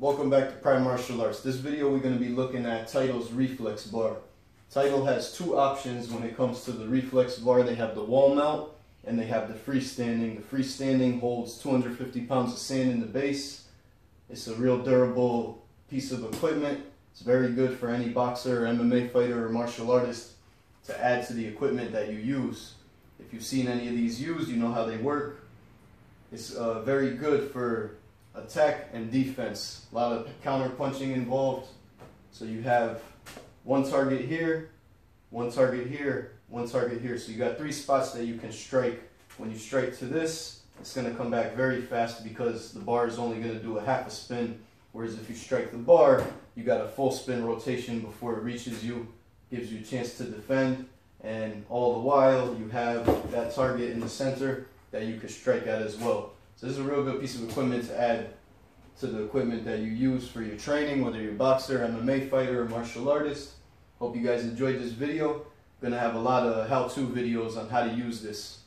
Welcome back to Pride Martial Arts. This video we're going to be looking at Title's Reflex Bar. Title has two options when it comes to the Reflex Bar. They have the wall mount and they have the freestanding. The freestanding holds 250 pounds of sand in the base. It's a real durable piece of equipment. It's very good for any boxer, MMA fighter, or martial artist to add to the equipment that you use. If you've seen any of these used, you know how they work. It's uh, very good for attack and defense. A lot of counter punching involved. So you have one target here, one target here, one target here. So you got three spots that you can strike. When you strike to this, it's going to come back very fast because the bar is only going to do a half a spin. Whereas if you strike the bar, you got a full spin rotation before it reaches you, gives you a chance to defend. And all the while, you have that target in the center that you could strike at as well. So this is a real good piece of equipment to add to the equipment that you use for your training, whether you're a boxer, MMA fighter, or martial artist. Hope you guys enjoyed this video. Gonna have a lot of how-to videos on how to use this.